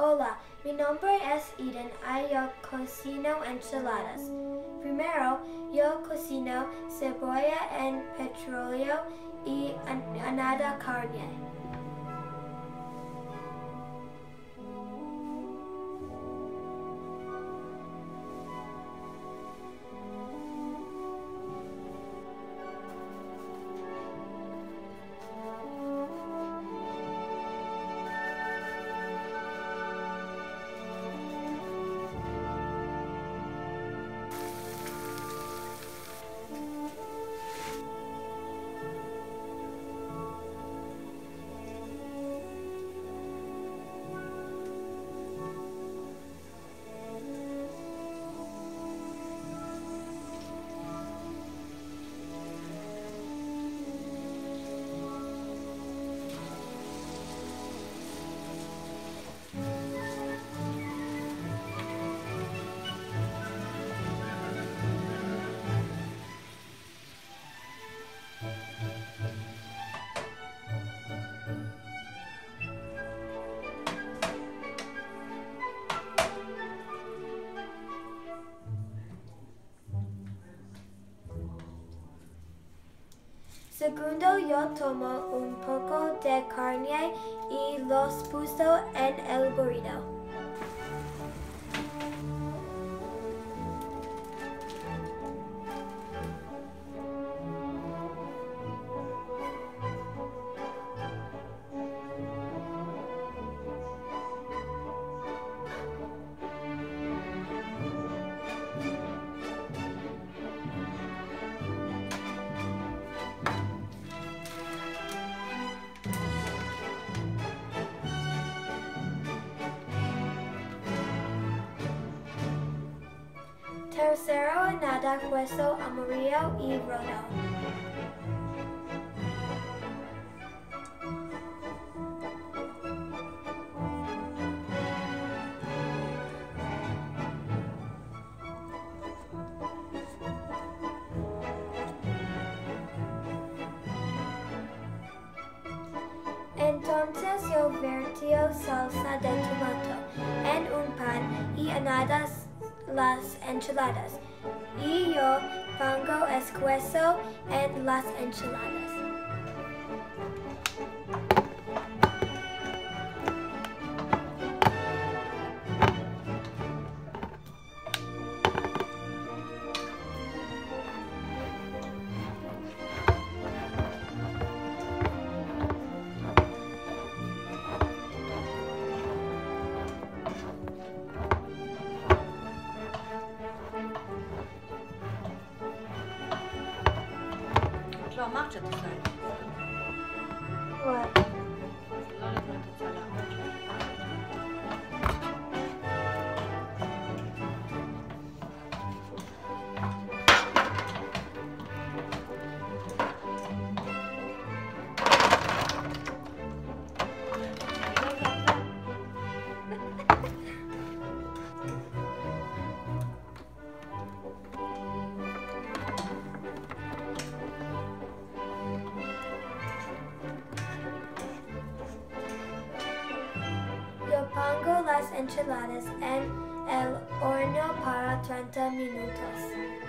Hola, mi nombre es Eden y yo cocino enchiladas. Primero, yo cocino cebolla en petróleo y anada carne. Segundo, yo tomo un poco de carne y los puso en el burrito. Tercero, nada hueso amarillo y rojo. Entonces yo vertí salsa de tomato en un pan y anadas las enchiladas. Y yo pongo esqueso en las enchiladas. 妈，这都什么？我。Las enchiladas en el horno para 30 minutos.